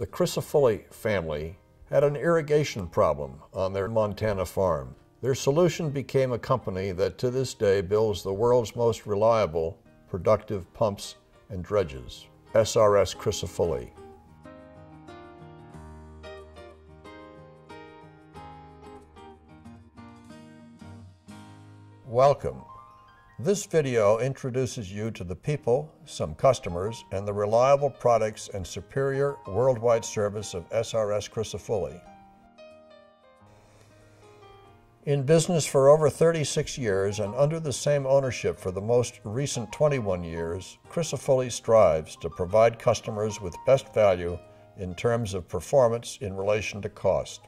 The Crisafulli family had an irrigation problem on their Montana farm. Their solution became a company that to this day builds the world's most reliable, productive pumps and dredges, SRS Crisafulli. Welcome. This video introduces you to the people, some customers, and the reliable products and superior worldwide service of SRS Crisafulli. In business for over 36 years and under the same ownership for the most recent 21 years, Crisafulli strives to provide customers with best value in terms of performance in relation to cost.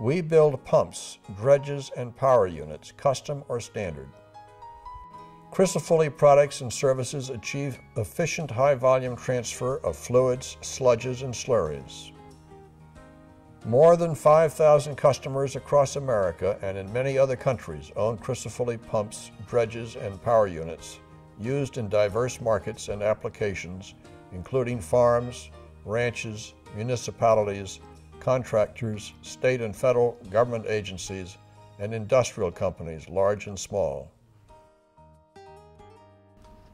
We build pumps, dredges, and power units, custom or standard. Crisafulli products and services achieve efficient high volume transfer of fluids, sludges, and slurries. More than 5,000 customers across America and in many other countries own Crisafulli pumps, dredges, and power units used in diverse markets and applications, including farms, ranches, municipalities, contractors, state and federal government agencies, and industrial companies, large and small.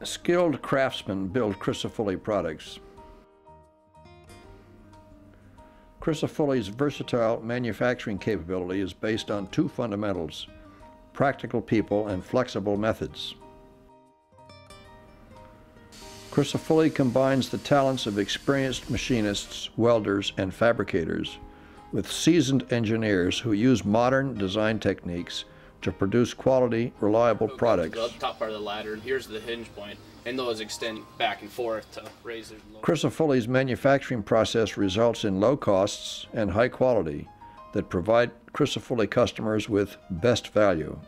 Skilled craftsmen build Crisafulli products. Crisafulli's versatile manufacturing capability is based on two fundamentals, practical people and flexible methods. Crisafulli combines the talents of experienced machinists, welders, and fabricators with seasoned engineers who use modern design techniques to produce quality, reliable products. The top part of the ladder, and here's the hinge point, and those extend back and forth to raise it. Crisafulli's manufacturing process results in low costs and high quality that provide Crisafulli customers with best value.